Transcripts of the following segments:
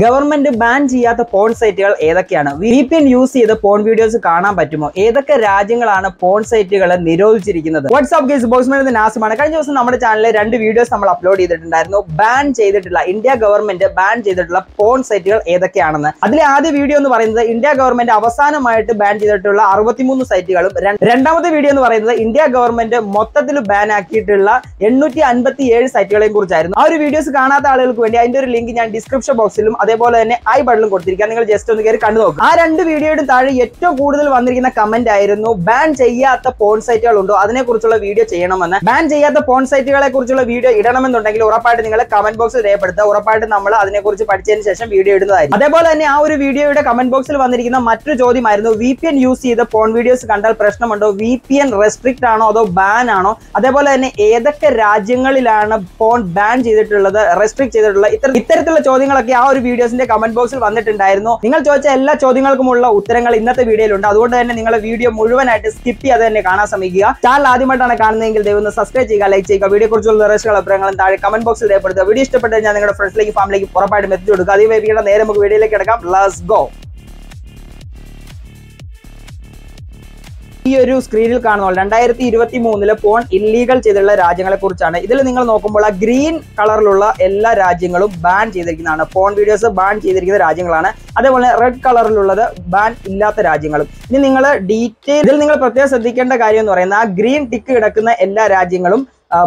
Government ban ചെയ്യാത്ത porn സൈറ്റുകൾ ഏതൊക്കെയാണ്? വി പി എൻ യൂസ് ചെയ്ത് പോൺ വീഡിയോസ് കാണാൻ പറ്റുമോ? ഏതൊക്കെ രാജ്യങ്ങളാണ് പോൺ സൈറ്റുകൾ നിരോധിച്ചിരിക്കുന്നത്? വാട്സ്ആപ്പ് കേസ് ബോക്സ്മാൻ നാസമാണ് കഴിഞ്ഞ ദിവസം നമ്മുടെ ചാനലിൽ രണ്ട് വീഡിയോസ് നമ്മൾ അപ്ലോഡ് ചെയ്തിട്ടുണ്ടായിരുന്നു. ബാൻ ചെയ്തിട്ടുള്ള ഇന്ത്യ ഗവൺമെന്റ് ബാൻ ചെയ്തിട്ടുള്ള പോൺ സൈറ്റുകൾ ഏതൊക്കെയാണെന്ന്. അതിലെ ആദ്യ വീഡിയോ എന്ന് പറയുന്നത് ഇന്ത്യ ഗവൺമെന്റ് അവസാനമായിട്ട് ബാൻ ചെയ്തിട്ടുള്ള അറുപത്തിമൂന്ന് സൈറ്റുകളും രണ്ടാമത്തെ വീഡിയോ എന്ന് പറയുന്നത് ഇന്ത്യ ഗവൺമെന്റ് മൊത്തത്തിൽ ബാൻ ആക്കിയിട്ടുള്ള എണ്ണൂറ്റി അൻപത്തി ഏഴ് സൈറ്റുകളെയും കുറിച്ചായിരുന്നു. ആ ഒരു വീഡിയോസ് കാണാത്ത ആളുകൾക്ക് വേണ്ടി അതിന്റെ ഒരു ലിങ്ക് ഞാൻ ഡിസ്ക്രിപ്ഷൻ ബോക്സിലും അതേപോലെ തന്നെ ഐ ബട്ടണും കൊടുത്തിരിക്കാം നിങ്ങൾ ജസ്റ്റ് ഒന്ന് കയറി കണ്ടു നോക്കും. ആ രണ്ട് വീഡിയോയുടെ താഴെ ഏറ്റവും കൂടുതൽ വന്നിരിക്കുന്ന കമന്റ് ആയിരുന്നു ബാൻ ചെയ്യാത്ത പോൺ സൈറ്റുകൾ ഉണ്ടോ അതിനെക്കുറിച്ചുള്ള വീഡിയോ ചെയ്യണമെന്ന്. ബാൻ ചെയ്യാത്ത പോൺ സൈറ്റുകളെ കുറിച്ചുള്ള വീഡിയോ ഇടണമെന്നുണ്ടെങ്കിൽ ഉറപ്പായിട്ട് നിങ്ങൾ കമന്റ് ബോക്സിൽ രേഖപ്പെടുത്തുക. ഉറപ്പായിട്ട് നമ്മൾ അതിനെക്കുറിച്ച് പഠിച്ചതിന് ശേഷം വീഡിയോ ഇടുന്നതായിരിക്കും. അതേപോലെ തന്നെ ആ ഒരു വീഡിയോയുടെ കമന്റ് ബോക്സിൽ വന്നിരിക്കുന്ന മറ്റൊരു ചോദ്യമായിരുന്നു വി പി എൻ യൂസ് ചെയ്ത് പോൺ വീഡിയോസ് കണ്ടാൽ പ്രശ്നമുണ്ടോ? വി പി എൻ റെസ്ട്രിക്ട് ആണോ അതോ ബാൻ ആണോ? അതേപോലെ തന്നെ ഏതൊക്കെ രാജ്യങ്ങളിലാണ് ഫോൺ ബാൻ ചെയ്തിട്ടുള്ളത് റെസ്ട്രിക്ട് ചെയ്തിട്ടുള്ളത് ഇത്തരത്തിലുള്ള ചോദ്യങ്ങളൊക്കെ ആ ഒരു വീഡിയോസിന്റെ കമന്റ് ബോക്സിൽ വന്നിട്ടുണ്ടായിരുന്നു. നിങ്ങൾ ചോദിച്ച എല്ലാ ചോദ്യങ്ങൾക്കുമുള്ള ഉത്തരങ്ങൾ ഇന്നത്തെ വീഡിയോയിലുണ്ട്. അതുകൊണ്ട് തന്നെ നിങ്ങൾ വീഡിയോ മുഴുവനായിട്ട് സ്കിപ്പ് ചെയ്യാതെ തന്നെ കാണാൻ ശ്രമിക്കുക. ചാനൽ ആദ്യമായിട്ടാണ് കാണുന്നതെങ്കിൽ ദൈവം സബ്സ്ക്രൈബ് ചെയ്യുക ലൈക്ക് ചെയ്യുക. വീഡിയോ കുറിച്ചുള്ള നിർദ്ദേശങ്ങൾ അഭിപ്രായങ്ങളും താഴെ കമന്റ് ബോക്സിൽ രേഖപ്പെടുത്തുക. വീഡിയോ ഇഷ്ടപ്പെട്ടാൽ കഴിഞ്ഞാൽ നിങ്ങളുടെ ഫ്രണ്ട്സിലേക്ക് ഫാമിലിക്ക് ഉറപ്പായിട്ടും എത്തിച്ചു കൊടുക്കുക. അതേ വേദിയുടെ നേരെ നമുക്ക് വീഡിയോയിലേക്ക് കിടക്കാം. ലസ് ഗോ ഈ ഒരു സ്ക്രീനിൽ കാണുന്ന രണ്ടായിരത്തി ഇരുപത്തി മൂന്നിൽ ഫോൺ ഇല്ലീഗൽ ചെയ്തിട്ടുള്ള രാജ്യങ്ങളെ കുറിച്ചാണ് ഇതിൽ നിങ്ങൾ നോക്കുമ്പോൾ ആ ഗ്രീൻ കളറിലുള്ള എല്ലാ രാജ്യങ്ങളും ബാൻ ചെയ്തിരിക്കുന്നതാണ്. ഫോൺ വീഡിയോസ് ബാൻ ചെയ്തിരിക്കുന്ന രാജ്യങ്ങളാണ്. അതേപോലെ റെഡ് കളറിലുള്ളത് ബാൻ ഇല്ലാത്ത രാജ്യങ്ങളും. ഇനി നിങ്ങൾ ഡീറ്റെയിൽ ഇതിൽ നിങ്ങൾ പ്രത്യേകം ശ്രദ്ധിക്കേണ്ട കാര്യം എന്ന് പറയുന്നത് ആ ഗ്രീൻ ടിക്ക് കിടക്കുന്ന എല്ലാ രാജ്യങ്ങളും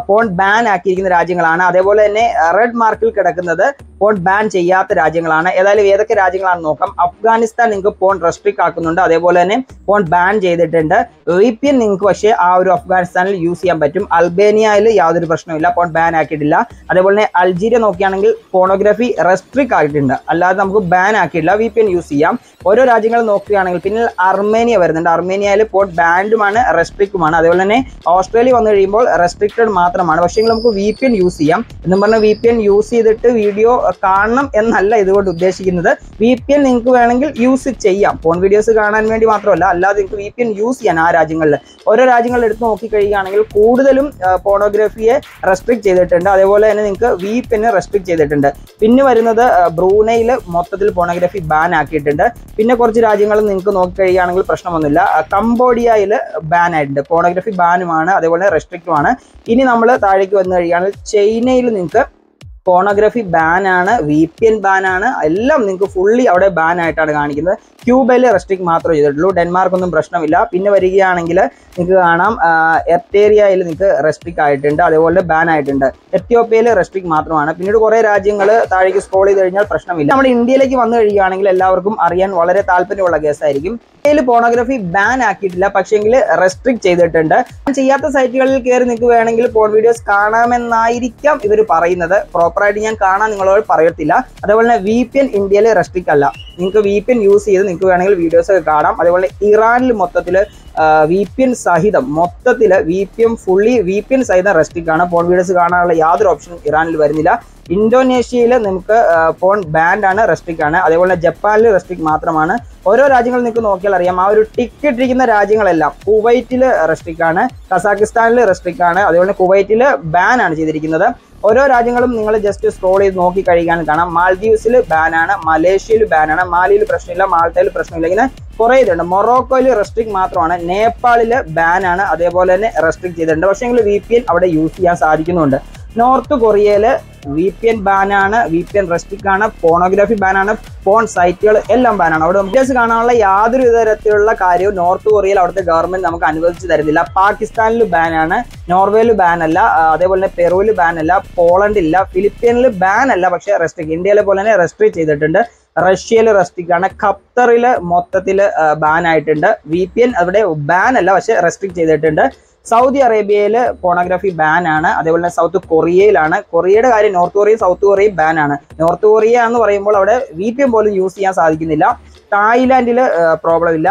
ഫോൺ ബാൻ ആക്കിയിരിക്കുന്ന രാജ്യങ്ങളാണ്. അതേപോലെ തന്നെ റെഡ് മാർക്കിൽ കിടക്കുന്നത് ഫോൺ ബാൻ ചെയ്യാത്ത രാജ്യങ്ങളാണ്. ഏതായാലും ഏതൊക്കെ രാജ്യങ്ങളാണെന്ന് നോക്കാം. അഫ്ഗാനിസ്ഥാൻ നിങ്ങൾക്ക് ഫോൺ റെസ്ട്രിക്ട് ആക്കുന്നുണ്ട്. അതേപോലെ തന്നെ ഫോൺ ബാൻ ചെയ്തിട്ടുണ്ട്. വി നിങ്ങൾക്ക് പക്ഷേ ആ ഒരു അഫ്ഗാനിസ്ഥാനിൽ യൂസ് ചെയ്യാൻ പറ്റും. അൽബേനിയയിൽ യാതൊരു പ്രശ്നമില്ല ഫോൺ ബാൻ ആക്കിയിട്ടില്ല. അതേപോലെ തന്നെ അൾജീരിയ നോക്കുകയാണെങ്കിൽ ഫോണോഗ്രഫി റെസ്ട്രിക്ട് ആക്കിയിട്ടുണ്ട്. അല്ലാതെ നമുക്ക് ബാൻ ആക്കിയിട്ടില്ല. വി യൂസ് ചെയ്യാം. ഓരോ രാജ്യങ്ങൾ നോക്കുകയാണെങ്കിൽ പിന്നെ അർമേനിയ വരുന്നുണ്ട്. അർമേനിയയിൽ ഫോൺ ബാൻഡുമാണ് റെസ്ട്രിക്റ്റുമാണ് അതേപോലെ തന്നെ ഓസ്ട്രേലിയ വന്നു കഴിയുമ്പോൾ റെസ്ട്രിക്റ്റഡ് മാത്രമാണ്. പക്ഷേ നമുക്ക് വി പി എൻ യൂസ് ചെയ്യാം. എന്നും പറഞ്ഞാൽ വി പി എൻ യൂസ് ചെയ്തിട്ട് വീഡിയോ കാണണം എന്നല്ല ഇതുകൊണ്ട് ഉദ്ദേശിക്കുന്നത്. വി പി എൻ നിങ്ങൾക്ക് വേണമെങ്കിൽ യൂസ് ചെയ്യാം. ഫോൺ വീഡിയോസ് കാണാൻ വേണ്ടി മാത്രമല്ല അല്ലാതെ നിങ്ങൾക്ക് വി പി എൻ യൂസ് ചെയ്യാൻ ആ രാജ്യങ്ങളിൽ. ഓരോ രാജ്യങ്ങളിൽ എടുത്ത് നോക്കിക്കഴിയുകയാണെങ്കിൽ കൂടുതലും പോണോഗ്രഫിയെ റെസ്ട്രിക്ട് ചെയ്തിട്ടുണ്ട്. അതേപോലെ തന്നെ നിങ്ങൾക്ക് വി പി എൻ റെസ്ട്രിക്ട് ചെയ്തിട്ടുണ്ട്. പിന്നെ വരുന്നത് ബ്രൂനയിൽ മൊത്തത്തിൽ പോണോഗ്രഫി ബാൻ ആക്കിയിട്ടുണ്ട്. പിന്നെ കുറച്ച് രാജ്യങ്ങൾ നിങ്ങൾക്ക് നോക്കിക്കഴിയുകയാണെങ്കിൽ പ്രശ്നമൊന്നുമില്ല. കംബോഡിയയിൽ ബാൻ ആയിട്ടുണ്ട്. പോണോഗ്രഫി ബാനുമാണ് അതേപോലെ റെസ്ട്രിക്റ്റുമാണ് ഇനി നമ്മൾ താഴേക്ക് വന്നു കഴിയുകയാണെങ്കിൽ ചൈനയിൽ നിങ്ങൾക്ക് പോണോഗ്രഫി ആണ് വി പി എൻ ബാൻ ആണ്. എല്ലാം നിങ്ങൾക്ക് ഫുള്ളി അവിടെ ബാൻ ആയിട്ടാണ് കാണിക്കുന്നത്. ക്യൂബയിൽ റെസ്ട്രിക്ട് മാത്രമേ ചെയ്തിട്ടുള്ളൂ. ഡെൻമാർക്കൊന്നും പ്രശ്നമില്ല. പിന്നെ വരികയാണെങ്കിൽ നിങ്ങൾക്ക് കാണാം എർട്ടേരിയയിൽ നിങ്ങൾക്ക് റെസ്ട്രിക്ട് ആയിട്ടുണ്ട്. അതേപോലെ ബാൻ ആയിട്ടുണ്ട്. എത്യോപ്യയിൽ റെസ്ട്രിക്ട് മാത്രമാണ്. പിന്നീട് കുറേ രാജ്യങ്ങൾ താഴേക്ക് സ്ക്രോൾ ചെയ്ത് കഴിഞ്ഞാൽ പ്രശ്നമില്ല. നമ്മുടെ ഇന്ത്യയിലേക്ക് വന്നു കഴിയുകയാണെങ്കിൽ എല്ലാവർക്കും അറിയാൻ വളരെ താല്പര്യമുള്ള കേസായിരിക്കും ഇന്ത്യയിൽ പോണോഗ്രഫി ബാൻ ആക്കിയിട്ടില്ല. പക്ഷേങ്കിൽ റെസ്ട്രിക്ട് ചെയ്തിട്ടുണ്ട്. ചെയ്യാത്ത സൈറ്റുകളിൽ കയറി നിങ്ങൾക്ക് വേണമെങ്കിൽ പോൺ വീഡിയോസ് കാണാമെന്നായിരിക്കാം ഇവർ പറയുന്നത്. പ്രോപ്പറായിട്ട് ഞാൻ കാണാൻ നിങ്ങളോട് പറയത്തില്ല. അതേപോലെ തന്നെ വി പി എൻ ഇന്ത്യയിൽ റെസ്ട്രിക്ട് അല്ല. നിങ്ങൾക്ക് വി പി എൻ യൂസ് ചെയ്ത് നിങ്ങൾക്ക് വേണമെങ്കിൽ വീഡിയോസ് ഒക്കെ കാണാം. അതേപോലെ ഇറാനിൽ മൊത്തത്തിൽ വി പി എൻ സഹിതം മൊത്തത്തിൽ V P N fully V P N സഹിതം റെസ്ട്രിക്ട് ആണ്. ഫോൺ വീഡിയോസ് കാണാനുള്ള യാതൊരു ഓപ്ഷനും ഇറാനിൽ വരുന്നില്ല. ഇന്തോനേഷ്യയിൽ നമുക്ക് ഫോൺ ബാൻഡ് ആണ് റെസ്ട്രിക്ട് ആണ്. അതേപോലെ ജപ്പാനിൽ റെസ്ട്രിക്ട് മാത്രമാണ്. ഓരോ രാജ്യങ്ങൾ നിങ്ങൾക്ക് നോക്കിയാൽ അറിയാം. ആ ഒരു ടിക്ക് ഇട്ടിരിക്കുന്ന രാജ്യങ്ങളെല്ലാം കുവൈറ്റിൽ റെസ്ട്രിക്ട് ആണ് കസാഖിസ്ഥാനിൽ റെസ്ട്രിക്ട് ആണ് അതേപോലെ കുവൈറ്റിൽ ബാൻ ആണ് ചെയ്തിരിക്കുന്നത്. ഓരോ രാജ്യങ്ങളും നിങ്ങൾ ജസ്റ്റ് സ്ക്രോൾ ചെയ്ത് നോക്കി കഴിയാൻ കാണാം. മാൽദീവ്സിൽ ബാനാണ് മലേഷ്യയിൽ ബാനാണ് മാലിയിൽ പ്രശ്നമില്ല മാൾട്ടയിൽ പ്രശ്നമില്ല ഇങ്ങനെ കുറേ ഇതുണ്ട്. മൊറോക്കോയിൽ റെസ്ട്രിക്ട് മാത്രമാണ് നേപ്പാളിൽ ബാനാണ് അതേപോലെ തന്നെ റെസ്ട്രിക്ട് ചെയ്തിട്ടുണ്ട്. പക്ഷേ എങ്കിൽ വി അവിടെ യൂസ് ചെയ്യാൻ സാധിക്കുന്നുണ്ട്. നോർത്ത് കൊറിയയിൽ വി പി എൻ ബാനാണ് വി പി എൻ റെസ്ട്രിക്ട് ആണ് ഫോണോഗ്രാഫി ബാനാണ് ഫോൺ സൈറ്റുകൾ എല്ലാം ബാനാണ് അവിടെ വീഡിയോസ് കാണാനുള്ള യാതൊരു തരത്തിലുള്ള കാര്യവും നോർത്ത് കൊറിയയിൽ അവിടുത്തെ ഗവൺമെന്റ് നമുക്ക് അനുവദിച്ചു തരുന്നില്ല. പാകിസ്ഥാനിൽ ബാനാണ് നോർവേയിൽ ബാൻ അല്ല അതേപോലെ തന്നെ പെറുവിൽ ബാൻ അല്ല പോളണ്ട് ഇല്ല ഫിലിപ്പീനിൽ ബാൻ അല്ല പക്ഷേ റെസ്ട്രിക്ട് ഇന്ത്യയിലെ പോലെ തന്നെ റെസ്ട്രിക്ട് ചെയ്തിട്ടുണ്ട്. റഷ്യയിൽ റെസ്ട്രിക്ട് ആണ് ഖത്തറിൽ മൊത്തത്തിൽ ബാൻ ആയിട്ടുണ്ട്. വി പി എൻ അവിടെ ബാൻ അല്ല പക്ഷേ റെസ്ട്രിക്ട് ചെയ്തിട്ടുണ്ട്. സൗദി അറേബ്യയിൽ പോണോഗ്രാഫി ബാൻ ആണ്. അതേപോലെ തന്നെ സൗത്ത് കൊറിയയിലാണ്. കൊറിയയുടെ കാര്യം നോർത്ത് കൊറിയയും സൗത്ത് കൊറിയയും ബാൻ ആണ്. നോർത്ത് കൊറിയ എന്ന് പറയുമ്പോൾ അവിടെ വി പോലും യൂസ് ചെയ്യാൻ സാധിക്കുന്നില്ല. തായ്ലാന്റിൽ പ്രോബ്ലം ഇല്ല.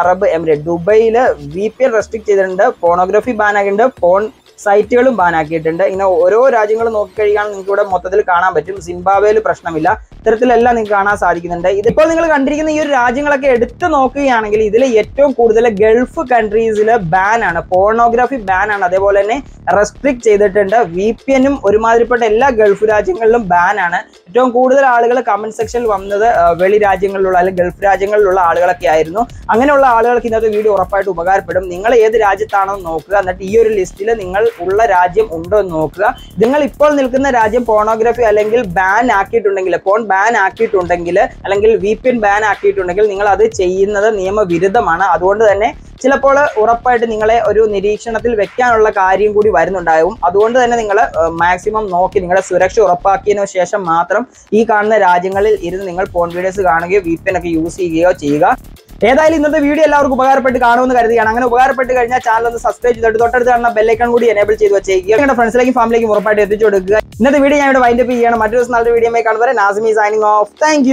അറബ് എമിറേറ്റ് ദുബൈയിൽ വി പി എൻ റെസ്ട്രിക്ട് ചെയ്തിട്ടുണ്ട്. പോണോഗ്രഫി ബാൻ ആക്കിയിട്ടുണ്ട്. ഫോൺ സൈറ്റുകളും ബാൻ ആക്കിയിട്ടുണ്ട്. ഇങ്ങനെ ഓരോ രാജ്യങ്ങളും നോക്കിക്കഴിയുകയാണെങ്കിൽ നിങ്ങൾക്ക് ഇവിടെ മൊത്തത്തിൽ കാണാൻ പറ്റും. സിംബാബ്വേയിൽ പ്രശ്നമില്ല. ഇത്തരത്തിലെല്ലാം നിങ്ങൾക്ക് കാണാൻ സാധിക്കുന്നുണ്ട്. ഇതിപ്പോൾ നിങ്ങൾ കണ്ടിരിക്കുന്ന ഈ ഒരു രാജ്യങ്ങളൊക്കെ എടുത്തു നോക്കുകയാണെങ്കിൽ ഇതിൽ ഏറ്റവും കൂടുതൽ ഗൾഫ് കൺട്രീസിൽ ബാൻ ആണ്. പോർണോഗ്രാഫി ബാൻ ആണ്. അതേപോലെ തന്നെ റെസ്ട്രിക്ട് ചെയ്തിട്ടുണ്ട്. വി പി എനും ഒരുമാതിരിപ്പെട്ട എല്ലാ ഗൾഫ് രാജ്യങ്ങളിലും ബാൻ ആണ്. ഏറ്റവും കൂടുതൽ ആളുകൾ കമന്റ് സെക്ഷനിൽ വന്നത് വെളി രാജ്യങ്ങളിലുള്ള അല്ലെങ്കിൽ ഗൾഫ് രാജ്യങ്ങളിലുള്ള ആളുകളൊക്കെ ആയിരുന്നു. അങ്ങനെയുള്ള ആളുകൾക്ക് ഇന്നത്തെ വീഡിയോ ഉറപ്പായിട്ട് ഉപകാരപ്പെടും. നിങ്ങൾ ഏത് രാജ്യത്താണെന്ന് നോക്കുക. എന്നിട്ട് ഈ ഒരു ലിസ്റ്റിൽ നിങ്ങൾ ഉള്ള രാജ്യം ഉണ്ടോ എന്ന് നോക്കുക. നിങ്ങൾ ഇപ്പോൾ നിൽക്കുന്ന രാജ്യം പോണോഗ്രഫി അല്ലെങ്കിൽ ബാൻ ആക്കിയിട്ടുണ്ടെങ്കിൽ പോൺ ബാൻ ആക്കിയിട്ടുണ്ടെങ്കിൽ അല്ലെങ്കിൽ വി പി ബാൻ ആക്കിയിട്ടുണ്ടെങ്കിൽ നിങ്ങൾ അത് ചെയ്യുന്നത് നിയമവിരുദ്ധമാണ്. അതുകൊണ്ട് തന്നെ ചിലപ്പോൾ ഉറപ്പായിട്ട് നിങ്ങളെ ഒരു നിരീക്ഷണത്തിൽ വെക്കാനുള്ള കാര്യം കൂടി വരുന്നുണ്ടാകും. അതുകൊണ്ട് തന്നെ നിങ്ങൾ മാക്സിമം നോക്കി നിങ്ങളുടെ സുരക്ഷ ഉറപ്പാക്കിയതിനു ശേഷം മാത്രം ഈ കാണുന്ന രാജ്യങ്ങളിൽ ഇരുന്ന് നിങ്ങൾ ഫോൺ വീഡിയോസ് കാണുകയോ വി പി ഒക്കെ യൂസ് ചെയ്യുകയോ ചെയ്യുക. ഏതായാലും ഇന്നത്തെ വീഡിയോ എല്ലാവർക്കും ഉപകാരപ്പെട്ട് കാണുമെന്ന് കരുതിയാണ് അങ്ങനെ ഉപകാരപ്പെട്ട് കഴിഞ്ഞാൽ ചാനൽ ഒന്ന് സബ്സ്ക്രൈബ് ചെയ്തിട്ട് തൊട്ടടുത്ത് കാണുന്ന ബെല്ലൈക്കൺ കൂടി എനേബിൾ ചെയ്ത് വെച്ചേക്കുക. നിങ്ങളുടെ ഫ്രണ്ട്സിലേക്കും ഫാമിലിക്കും ഉറപ്പായിട്ട് എത്തിച്ചു കൊടുക്കുക ഇന്നത്തെ വീഡിയോ ഞാൻ ഇവിടെ വൈൻഡപ്പ് ചെയ്യണം മറ്റൊരു ദിവസം നല്ല വീഡിയോ കാണുന്നവരെ നാസിമി സൈനിങ് ഓഫ് താങ്ക്